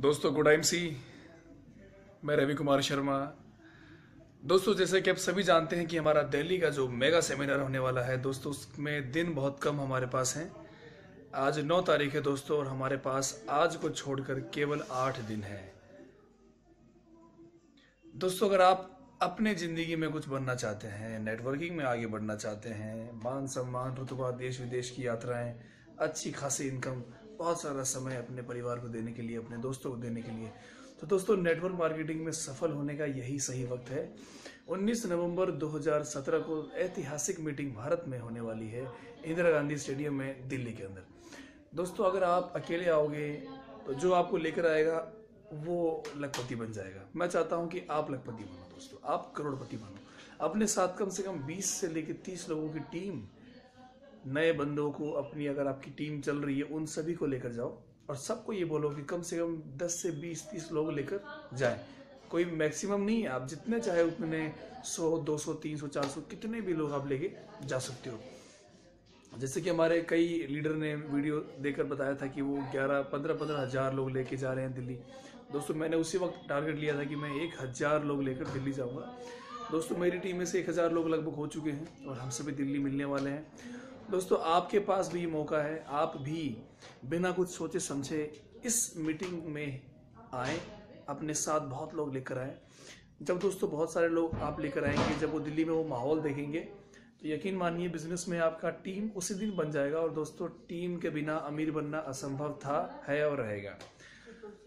दोस्तों good time सी। मैं रवि कुमार शर्मा। दोस्तों, जैसे कि आप सभी जानते हैं कि हमारा दिल्ली का जो मेगा सेमिनार होने वाला है, दोस्तों, उसमें दिन बहुत कम हमारे पास हैं। आज नौ तारीख है, दोस्तों, और हमारे पास आज को छोड़कर केवल आठ दिन है। दोस्तों, अगर आप अपने ज़िंदगी में कुछ बनना चाहते हैं नेटवर्किंग में आगे बढ़ना चाहते हैं, मान सम्मान, रुतबा देश विदेश की यात्राएँ, अच्छी खासी इनकम बहुत सारा समय अपने परिवार को देने के लिए, अपने दोस्तों को देने के लिए। तो दोस्तों नेटवर्क मार्केटिंग में सफल होने का यही सही वक्त है। 19 नवंबर 2017 को ऐतिहासिक मीटिंग भारत में होने वाली है, इंदिरा गांधी स्टेडियम में दिल्ली के अंदर। दोस्तों, अगर आप अकेले आओगे तो जो आपको लेकर आएगा, वो लखपति बन जाएगा। मैं चाहता हूँ कि आप लखपति बनो, दोस्तों, आप करोड़पति बनो। अपने साथ कम से कम 20 से लेकर 30 लोगों की टीम नए बंदों को अपनी अगर आपकी टीम चल रही है, उन सभी को लेकर जाओ और सबको ये बोलो कि कम से कम 10 से 20 30 लोग लेकर जाए। कोई मैक्सिमम नहीं है, आप जितने चाहे उतने 100 200 300 400 कितने भी लोग आप लेके जा सकते हो। जैसे कि हमारे कई लीडर ने वीडियो देकर बताया था कि वो 11 पंद्रह पंद्रह हज़ार लोग लेके जा रहे हैं दिल्ली। दोस्तों, मैंने उसी वक्त टारगेट लिया था कि मैं एक हज़ार लोग लेकर दिल्ली जाऊँगा। दोस्तों, मेरी टीम में से एक हज़ार लोग लगभग हो चुके हैं और हम सभी दिल्ली मिलने वाले हैं। दोस्तों, आपके पास भी मौका है। आप भी बिना कुछ सोचे समझे इस मीटिंग में आए, अपने साथ बहुत लोग लेकर आए। जब दोस्तों, बहुत सारे लोग आप लेकर आएँगे, जब वो दिल्ली में वो माहौल देखेंगे तो यकीन मानिए बिज़नेस में आपका टीम उसी दिन बन जाएगा और दोस्तों टीम के बिना अमीर बनना असंभव था, है और रहेगा।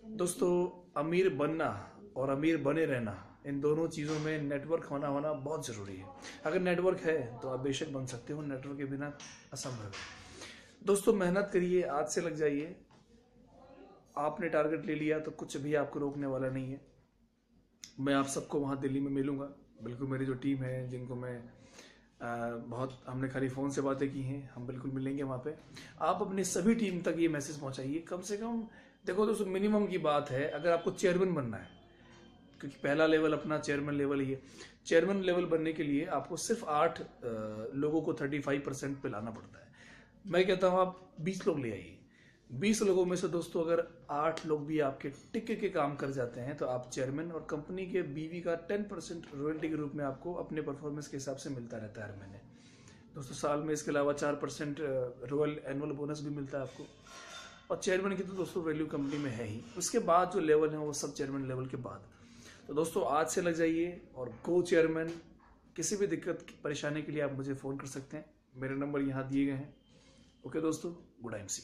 दोस्तों, अमीर बनना और अमीर बने रहना इन दोनों चीज़ों में नेटवर्क होना होना बहुत ज़रूरी है। अगर नेटवर्क है तो आप बेशक बन सकते हो नेटवर्क के बिना असंभव है। दोस्तों मेहनत करिए आज से लग जाइए। आपने टारगेट ले लिया तो कुछ भी आपको रोकने वाला नहीं है। मैं आप सबको वहाँ दिल्ली में मिलूँगा। बिल्कुल मेरी जो टीम है जिनको मैं आ, बहुत हमने खाली फ़ोन से बातें की हैं हम बिल्कुल मिलेंगे वहाँ पे। आप अपनी सभी टीम तक ये मैसेज पहुँचाइए। कम से कम देखो दोस्तों मिनिमम की बात है अगर आपको चेयरमैन बनना है क्योंकि पहला लेवल अपना चेयरमैन लेवल ही है। चेयरमैन लेवल बनने के लिए आपको सिर्फ़ आठ लोगों को थर्टी फाइव परसेंट पे लाना पड़ता है। मैं कहता हूँ, आप बीस लोग ले आइए। बीस लोगों में से दोस्तों, अगर आठ लोग भी आपके टिक्के के काम कर जाते हैं तो आप चेयरमैन और कंपनी के बीवी का टेन परसेंट रॉयल्टी के रूप में आपको अपने परफॉर्मेंस के हिसाब से मिलता रहता है हर महीने। दोस्तों, साल में इसके अलावा चार परसेंट रॉयल एनुअल बोनस भी मिलता है आपको। और चेयरमैन की तो दोस्तों वैल्यू कंपनी में है ही। उसके बाद जो लेवल है, वो सब चेयरमैन लेवल के बाद। तो दोस्तों, आज से लग जाइए और को चेयरमैन किसी भी दिक्कत परेशानी के लिए आप मुझे फ़ोन कर सकते हैं। मेरे नंबर यहाँ दिए गए हैं। ओके दोस्तों गुड टाइम सी